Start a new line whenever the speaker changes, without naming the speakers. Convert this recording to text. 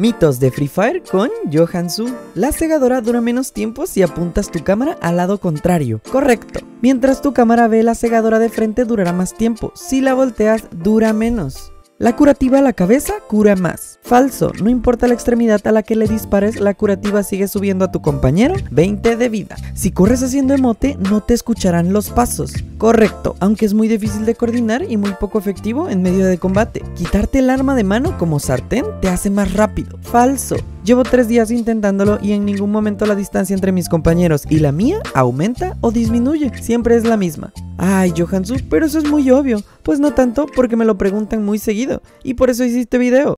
Mitos de Free Fire con Johansu. La segadora dura menos tiempo si apuntas tu cámara al lado contrario. Correcto. Mientras tu cámara ve la segadora de frente durará más tiempo. Si la volteas dura menos. La curativa a la cabeza cura más. Falso, no importa la extremidad a la que le dispares, la curativa sigue subiendo a tu compañero 20 de vida. Si corres haciendo emote, no te escucharán los pasos. Correcto, aunque es muy difícil de coordinar y muy poco efectivo en medio de combate. Quitarte el arma de mano como sartén te hace más rápido. Falso, Llevo tres días intentándolo y en ningún momento la distancia entre mis compañeros y la mía aumenta o disminuye, siempre es la misma. Ay, Johansu, pero eso es muy obvio. Pues no tanto porque me lo preguntan muy seguido y por eso hiciste video.